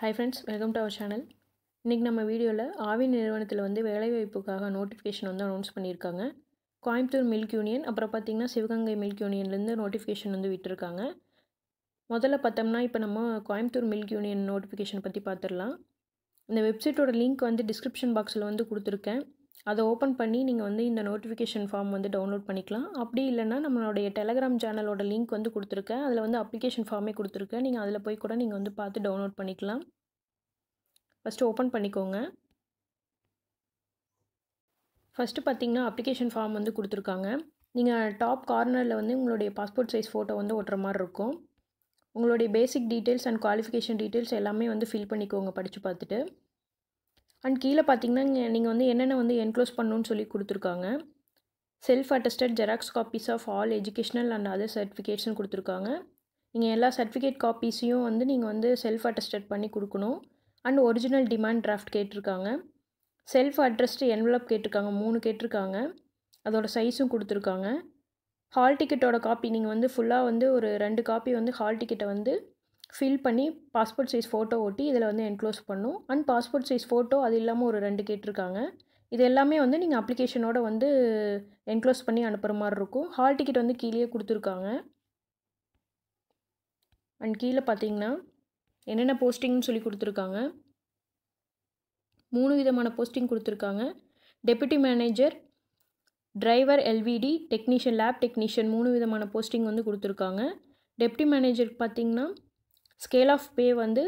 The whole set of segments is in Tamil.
Hi friends welcome to our channel இன்றைக்கி நம்ம வீடியோவில் ஆவின் நிறுவனத்தில் வந்து வேலைவாய்ப்புக்காக நோட்டிஃபிகேஷன் வந்து அனௌன்ஸ் பண்ணியிருக்காங்க. கோயம்புத்தூர் மில்க் யூனியன் அப்புறம் பார்த்திங்கன்னா சிவகங்கை மில்க் யூனியன்லேருந்து நோட்டிஃபிகேஷன் வந்து விட்டுருக்காங்க. முதல்ல பார்த்தோம்னா இப்போ நம்ம கோயம்புத்தூர் மில்க் யூனியன் நோட்டிஃபிகேஷன் பற்றி பார்த்துடலாம் இந்த வெப்சைட்டோட லிங்க் வந்து டிஸ்கிரிப்ஷன் பாக்ஸில் வந்து கொடுத்துருக்கேன். அதை ஓப்பன் பண்ணி நீங்கள் வந்து இந்த நோட்டிஃபிகேஷன் ஃபார்ம் வந்து டவுன்லோட் பண்ணிக்கலாம். அப்படி இல்லைன்னா நம்மளுடைய டெலகிராம் சேனலோட லிங்க் வந்து கொடுத்துருக்கேன். அதில் வந்து அப்ளிகேஷன் ஃபார்மே கொடுத்துருக்கேன். நீங்கள் அதில் போய் கூட நீங்கள் வந்து பார்த்து டவுன்லோட் பண்ணிக்கலாம். ஃபஸ்ட்டு ஓப்பன் பண்ணிக்கோங்க. ஃபஸ்ட்டு பார்த்தீங்கன்னா அப்ளிகேஷன் ஃபார்ம் வந்து கொடுத்துருக்காங்க. நீங்கள் டாப் கார்னரில் வந்து உங்களுடைய பாஸ்போர்ட் சைஸ் ஃபோட்டோ வந்து ஒட்டுற மாதிரி இருக்கும். உங்களுடைய basic details and qualification details எல்லாமே வந்து ஃபில் பண்ணிக்கோங்க படித்து பார்த்துட்டு. அண்ட் கீழே பார்த்தீங்கன்னா நீங்கள் வந்து என்னென்ன வந்து என்க்ளோஸ் பண்ணணும்னு சொல்லி கொடுத்துருக்காங்க. Self attested xerox copies of all educational and other சர்டிஃபிகேட்ஸ்னு கொடுத்துருக்காங்க. நீங்கள் எல்லா சர்டிஃபிகேட் காப்பீஸையும் வந்து நீங்கள் வந்து செல்ஃப் அட்டஸ்டட் பண்ணி கொடுக்கணும். அண்ட் ஒரிஜினல் டிமாண்ட் டிராஃப்ட் கேட்டிருக்காங்க. செல்ஃப் அட்ரஸ்டு என்வலப் கேட்டிருக்காங்க. மூணு கேட்டிருக்காங்க. அதோட சைஸும் கொடுத்துருக்காங்க. ஹால் டிக்கெட்டோட காப்பி நீங்கள் வந்து ஃபுல்லாக வந்து ஒரு ரெண்டு காப்பி வந்து ஹால் டிக்கெட்டை வந்து ஃபில் பண்ணி பாஸ்போர்ட் சைஸ் ஃபோட்டோ ஒட்டி இதில் வந்து என்க்ளோஸ் பண்ணும். அண்ட் பாஸ்போர்ட் சைஸ் ஃபோட்டோ அது இல்லாமல் ஒரு ரெண்டு கேட்டிருக்காங்க. இது எல்லாமே வந்து நீங்கள் அப்ளிகேஷனோட வந்து என்க்ளோஸ் பண்ணி அனுப்புகிற மாதிரி இருக்கும். ஹால் டிக்கெட் வந்து கீழே கொடுத்துருக்காங்க. அண்ட் கீழே பார்த்தீங்கன்னா என்னென்ன போஸ்டிங்னு சொல்லி கொடுத்துருக்காங்க. மூணு விதமான போஸ்டிங் கொடுத்துருக்காங்க. Deputy manager driver LVD technician lab technician மூணு விதமான போஸ்டிங் வந்து கொடுத்துருக்காங்க. டெப்டி மேனேஜருக்கு பார்த்திங்கன்னா ஸ்கேல் ஆஃப் பே வந்து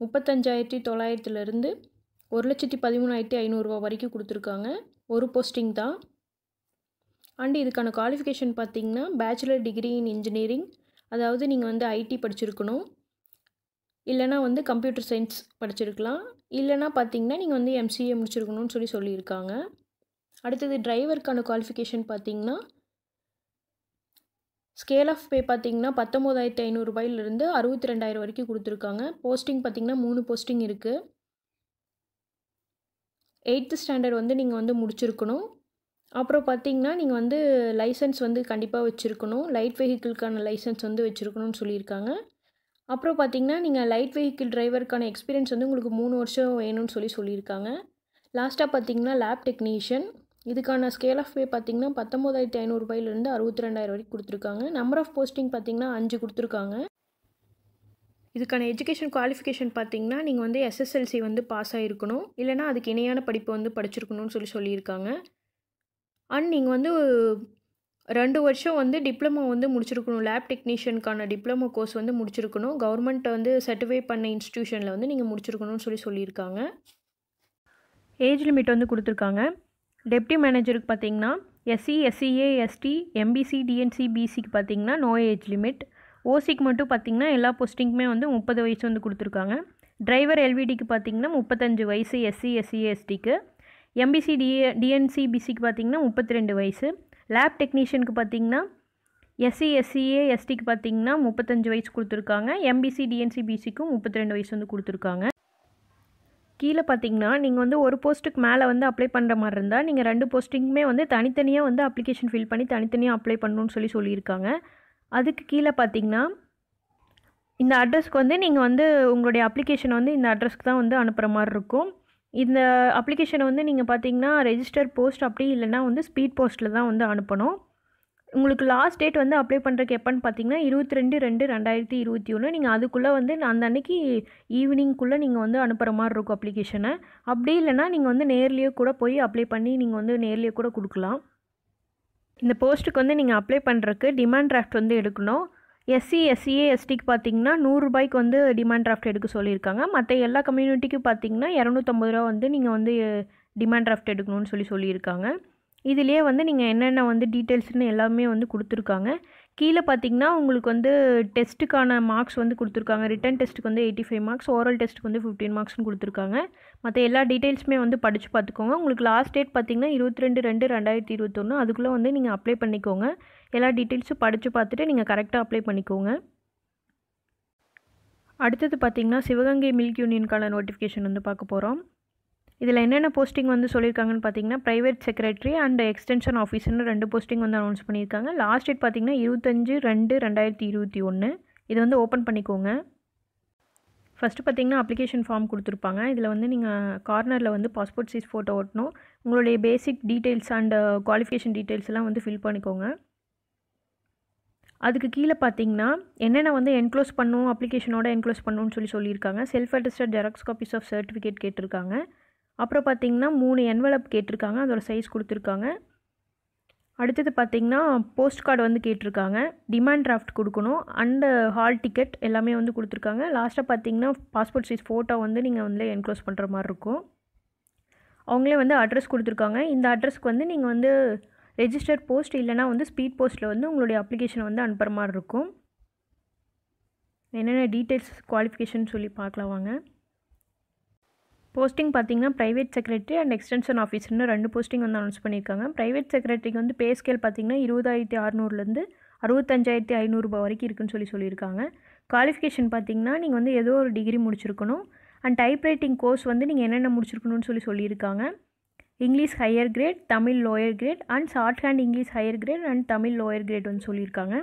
முப்பத்தஞ்சாயிரத்தி தொள்ளாயிரத்துலேருந்து ஒரு லட்சத்தி பதிமூணாயிரத்தி ஐநூறுரூவா வரைக்கும் கொடுத்துருக்காங்க. ஒரு போஸ்டிங் தான். அண்டு இதுக்கான குவாலிஃபிகேஷன் பார்த்திங்கன்னா பேச்சுலர் டிகிரி இன் இன்ஜினியரிங் அதாவது நீங்கள் வந்து ஐடி படிச்சிருக்கணும். இல்லைனா வந்து கம்ப்யூட்டர் சயின்ஸ் படிச்சிருக்கலாம். இல்லைனா பார்த்தீங்கன்னா நீங்கள் வந்து எம்சிஏ முடிச்சிருக்கணும்னு சொல்லி சொல்லியிருக்காங்க. அடுத்தது டிரைவருக்கான குவாலிஃபிகேஷன் பார்த்தீங்கன்னா ஸ்கேல் ஆஃப் பே பார்த்தீங்கன்னா பத்தொம்போதாயிரத்தி ஐநூறுரூபாயிலிருந்து அறுபத்தி ரெண்டாயிரம் வரைக்கும் கொடுத்துருக்காங்க. போஸ்டிங் பார்த்தீங்கன்னா மூணு போஸ்டிங் இருக்குது எயித்து ஸ்டாண்டர்ட் வந்து நீங்கள் வந்து முடிச்சிருக்கணும். அப்புறம் பார்த்தீங்கன்னா நீங்கள் வந்து லைசன்ஸ் வந்து கண்டிப்பாக வச்சுருக்கணும். லைட் வெஹிக்கிள்க்கான லைசன்ஸ் வந்து வச்சுருக்கணும்னு சொல்லியிருக்காங்க. அப்புறம் பார்த்தீங்கன்னா நீங்கள் லைட் வெஹிக்கிள் டிரைவருக்கான எக்ஸ்பீரியன்ஸ் வந்து உங்களுக்கு மூணு வருஷம் வேணும்னு சொல்லி சொல்லியிருக்காங்க. லாஸ்ட்டாக பார்த்திங்கன்னா லேப் டெக்னீஷியன் இதுக்கான ஸ்கேல் ஆஃப் பே பார்த்திங்கன்னா பத்தொம்போதாயிரத்தி ஐநூறுரூபாயிலேருந்து அறுபத்தி ரெண்டாயிரம் வரைக்கும் கொடுத்துருக்காங்க. நம்பர் ஆஃப் போஸ்டிங் பார்த்திங்கன்னா அஞ்சு கொடுத்துருக்காங்க. இதுக்கான எஜுகேஷன் குவாலிஃபிகேஷன் பார்த்திங்கன்னா நீங்கள் வந்து எஸ்எஸ்எல்சி வந்து பாஸ் ஆகிருக்கணும் இல்லைனா அதுக்கு இணையான படிப்பு வந்து படிச்சிருக்கணும்னு சொல்லி சொல்லியிருக்காங்க. அண்ட் நீங்கள் வந்து ரெண்டு வருஷம் வந்து டிப்ளமோ வந்து முடிச்சிருக்கணும். லேப் டெக்னீஷியனுக்கான டிப்ளமோ கோர்ஸ் வந்து முடிச்சிருக்கணும். கவர்மெண்ட்டை வந்து சர்டிஃபை பண்ண இன்ஸ்டியூஷனில் வந்து நீங்கள் முடிச்சிருக்கணும்னு சொல்லி சொல்லியிருக்காங்க. ஏஜ் லிமிட் வந்து கொடுத்துருக்காங்க. டெப்டி மேனேஜருக்கு பார்த்தீங்கன்னா SC SCA ST MBC DNC பிசிக்கு பார்த்தீங்கன்னா நோ ஏஜ் லிமிட் ஓசிக்கு மட்டும் பார்த்தீங்கன்னா எல்லா போஸ்டிங்குமே வந்து முப்பது வயசு வந்து கொடுத்துருக்காங்க. டிரைவர் எல்விடிக்கு பார்த்தீங்கன்னா முப்பத்தஞ்சு வயசு எஸ்சி எஸ்சிஏ எஸ்டிக்கு எம்பிசி டிஏ டிஎன்சி பிசிக்கு பார்த்தீங்கன்னா முப்பத்தி ரெண்டு வயசு. லேப் டெக்னீஷியனுக்கு பார்த்தீங்கன்னா எஸ்சி எஸ்சிஏ எஸ்டிக்கு பார்த்தீங்கன்னா முப்பத்தஞ்சு வயசு கொடுத்துருக்காங்க. எம்பிசி டிஎன்சி பிசிக்கும் முப்பத்தி ரெண்டு வயசு வந்து கொடுத்துருக்காங்க. கீழே பார்த்தீங்கன்னா நீங்கள் வந்து ஒரு போஸ்ட்டுக்கு மேலே வந்து அப்ளை பண்ணுற மாதிரி இருந்தால் நீங்கள் ரெண்டு போஸ்டிங்குமே வந்து தனித்தனியாக வந்து அப்ளிகேஷன் ஃபில் பண்ணி தனித்தனியாக அப்ளை பண்ணணும்னு சொல்லி சொல்லியிருக்காங்க. அதுக்கு கீழே பார்த்தீங்கன்னா இந்த அட்ரஸ்க்கு வந்து நீங்கள் வந்து உங்களுடைய அப்ளிகேஷனை வந்து இந்த அட்ரஸ்க்கு தான் வந்து அனுப்புகிற மாதிரி இருக்கும். இந்த அப்ளிகேஷனை வந்து நீங்கள் பார்த்தீங்கன்னா ரெஜிஸ்டர் போஸ்ட் அப்படி இல்லைன்னா வந்து ஸ்பீட் போஸ்ட்டில் தான் வந்து அனுப்பணும். உங்களுக்கு லாஸ்ட் டேட் வந்து அப்ளை பண்ணுறதுக்கு எப்போன்னு பார்த்தீங்கன்னா இருபத்தி ரெண்டு ரெண்டு ரெண்டாயிரத்தி இருபத்தி ஒன்று நீங்கள் அதுக்குள்ளே வந்து அந்த அன்னைக்கு ஈவினிங்குள்ளே நீங்கள் வந்து அனுப்புகிற மாதிரி இருக்கும் அப்ளிகேஷனை அப்படி இல்லைனா நீங்கள் வந்து நேர்லேயே கூட போய் அப்ளை பண்ணி நீங்கள் வந்து நேர்லேயே கூட கொடுக்கலாம். இந்த போஸ்ட்டுக்கு வந்து நீங்கள் அப்ளை பண்ணுறக்கு டிமாண்ட் டிராஃப்ட் வந்து எடுக்கணும். எஸ்சி எஸ்சிஏ எஸ்டிக்கு பார்த்தீங்கன்னா நூறுரூபாய்க்கு வந்து டிமாண்ட் டிராஃப்ட் எடுக்க சொல்லியிருக்காங்க. மற்ற எல்லா கம்யூனிட்டிக்கும் பார்த்தீங்கன்னா இரநூத்தம்பது ரூபா வந்து நீங்கள் வந்து டிமாண்ட் டிராஃப்ட் எடுக்கணும்னு சொல்லி சொல்லியிருக்காங்க. இதுலேயே வந்து நீங்கள் என்னென்ன வந்து டீட்டெயில்ஸ்னு எல்லாமே வந்து கொடுத்துருக்காங்க. கீழே பார்த்தீங்கன்னா உங்களுக்கு வந்து டெஸ்ட்டுக்கான மார்க்ஸ் வந்து கொடுத்துருக்காங்க. ரிட்டன் டெஸ்ட்டுக்கு வந்து எயிட்டி ஃபைவ் மார்க்ஸ் ஓரல் டெஸ்ட்டுக்கு வந்து ஃபிஃப்டீன் மார்க்ஸ்னு கொடுத்துருக்காங்க. மற்ற எல்லா டீட்டெயில்ஸுமே வந்து படித்து பார்த்துக்கோங்க உங்களுக்கு லாஸ்ட் டேட் பார்த்தீங்கன்னா இருபத்தி ரெண்டு ரெண்டு ரெண்டாயிரத்தி இருபத்தொன்று அதுக்குள்ளே வந்து நீங்கள் அப்ளை பண்ணிக்கோங்க. எல்லா டீட்டெயில்ஸும் படித்து பார்த்துட்டு நீங்கள் கரெக்டாக அப்ளை பண்ணிக்கோங்க. அடுத்தது பார்த்திங்கன்னா சிவகங்கை மில்க் யூனியனுக்கான நோட்டிஃபிகேஷன் வந்து பார்க்க போகிறோம் இதில் என்னென்ன போஸ்டிங் வந்து சொல்லியிருக்காங்கன்னு பார்த்தீங்கன்னா ப்ரைவேட் செக்ரட்டரி அண்ட் எக்ஸ்டென்ஷன் ஆஃபீஸர்னு ரெண்டு போஸ்டிங் வந்து அனௌன்ஸ் பண்ணியிருக்காங்க. லாஸ்ட் டேட் பார்த்தீங்கன்னா இருபத்தஞ்சு ரெண்டு ரெண்டாயிரத்தி இருபத்தி ஒன்று இதை வந்து ஓப்பன் பண்ணிக்கோங்க. ஃபஸ்ட்டு பார்த்தீங்கன்னா அப்ளிகேஷன் ஃபார்ம் கொடுத்துருப்பாங்க. இதில் வந்து நீங்கள் கார்னரில் வந்து பாஸ்போர்ட் சைஸ் ஃபோட்டோ ஓட்டணும் உங்களுடைய basic details and qualification details எல்லாம் வந்து ஃபில் பண்ணிக்கோங்க. அதுக்கு கீழே பார்த்தீங்கன்னா என்னென்ன வந்து என்க்ளோஸ் பண்ணும் அப்ளிகேஷனோட என்க்ளோஸ் பண்ணணும்னு சொல்லி சொல்லியிருக்காங்க. Self attested xerox copies of certificate கேட்டிருக்காங்க. அப்புறம் பார்த்திங்கன்னா மூணு என்வலப் கேட்டிருக்காங்க அதோடய சைஸ் கொடுத்துருக்காங்க. அடுத்தது பார்த்தீங்கன்னா போஸ்ட் கார்டு வந்து கேட்டிருக்காங்க. டிமாண்ட் டிராஃப்ட் கொடுக்கணும் அண்டு ஹால் டிக்கெட் எல்லாமே வந்து கொடுத்துருக்காங்க. லாஸ்ட்டாக பார்த்தீங்கன்னா பாஸ்போர்ட் சைஸ் ஃபோட்டோ வந்து நீங்கள் வந்து என்க்ளோஸ் பண்ணுற மாதிரி இருக்கும். அவங்களே வந்து அட்ரஸ் கொடுத்துருக்காங்க. இந்த அட்ரஸ்க்கு வந்து நீங்கள் வந்து ரெஜிஸ்டர் போஸ்ட் இல்லைனா வந்து ஸ்பீட் போஸ்ட்டில் வந்து உங்களுடைய அப்ளிகேஷன் வந்து அனுப்புகிற மாதிரி இருக்கும். என்னென்ன டீட்டெயில்ஸ் குவாலிஃபிகேஷன் சொல்லி பார்க்கலாம் வாங்க. போஸ்டிங் பார்த்தீங்கன்னா ப்ரைவேட் செக்ரட்டரி அண்ட் எக்ஸ்டென்ஷன் ஆஃபீஸர்னு ரெண்டு போஸ்டிங் வந்து அனௌன்ஸ் பண்ணியிருக்காங்க. ப்ரைவேட் செக்ரட்டரிக்கு வந்து பே ஸ்கேல் பார்த்தீங்கன்னா இருபதாயிரத்தி அறநூறுலேருந்து அறுபத்தஞ்சாயிரத்தி ஐநூறுரூபா வரைக்கும் இருக்குன்னு சொல்லி சொல்லியிருக்காங்க. குவாலிஃபிகேஷன் பார்த்தீங்கன்னா நீங்கள் வந்து ஏதோ ஒரு டிகிரி முடிச்சிருக்கணும். அண்ட் டைப் ரைட்டிங் கோர்ஸ் வந்து நீங்கள் என்னென்ன முடிச்சிருக்கணும்னு சொல்லி சொல்லியிருக்காங்க. English higher grade Tamil lower grade and shorthand English higher grade and Tamil lower grade வந்து சொல்லியிருக்காங்க.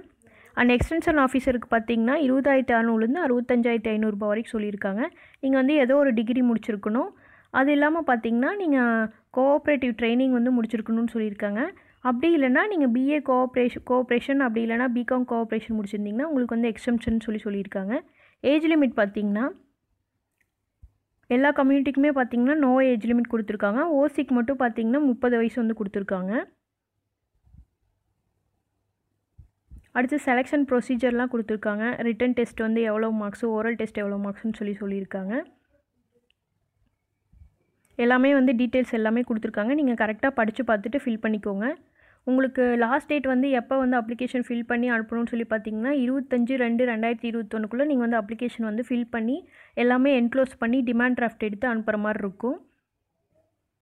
அண்ட் எக்ஸ்டென்ஷன் ஆஃபீஸருக்கு பார்த்தீங்கன்னா இருபதாயிரத்தி அறநூறுலேருந்து அறுபத்தஞ்சாயிரத்து ஐநூறுரூபா வரைக்கும் சொல்லியிருக்காங்க. நீங்கள் வந்து ஏதோ ஒரு டிகிரி முடிச்சிருக்கணும். அது இல்லாமல் பார்த்தீங்கன்னா நீங்கள் கோஆப்ரேட்டிவ் ட்ரைனிங் வந்து முடிச்சிருக்கணும்னு சொல்லியிருக்காங்க. அப்படி இல்லைனா நீங்கள் பிஏ கோஆப்ரேஷன் கோஆப்ரேஷன் அப்படி இல்லைனா பிகாம் கோஆப்ரேஷன் முடிச்சிருந்தீங்கன்னா உங்களுக்கு வந்து எக்ஸம்ஷன் சொல்லி சொல்லியிருக்காங்க. ஏஜ் லிமிட் பார்த்தீங்கன்னா எல்லா கம்யூனிட்டிக்குமே பார்த்தீங்கன்னா நோ ஏஜ் லிமிட் கொடுத்துருக்காங்க. ஓசிக்கு மட்டும் பார்த்தீங்கன்னா முப்பது வயசு வந்து கொடுத்துருக்காங்க. அடுத்து செலெக்ஷன் ப்ரொசீஜர்லாம் கொடுத்துருக்காங்க. ரிட்டன் டெஸ்ட் வந்து எவ்வளோ மார்க்ஸு ஓரல் டெஸ்ட் எவ்வளோ மார்க்ஸ்னு சொல்லி சொல்லியிருக்காங்க. எல்லாமே வந்து டீட்டெயில்ஸ் எல்லாமே கொடுத்துருக்காங்க. நீங்கள் கரெக்டாக படித்து பார்த்துட்டு ஃபில் பண்ணிக்கோங்க. உங்களுக்கு லாஸ்ட் டேட் வந்து எப்போ வந்து அப்ளிகேஷன் ஃபில் பண்ணி அனுப்பணும்னு சொல்லி பார்த்தீங்கன்னா இருபத்தஞ்சு ரெண்டு ரெண்டாயிரத்தி இருபத்தொன்னுக்குள்ளே நீங்கள் வந்து அப்ளிகேஷன் வந்து ஃபில் பண்ணி எல்லாமே என்க்ளோஸ் பண்ணி டிமாண்ட் டிராஃப்ட் எடுத்து அனுப்புகிற மாதிரி இருக்கும்.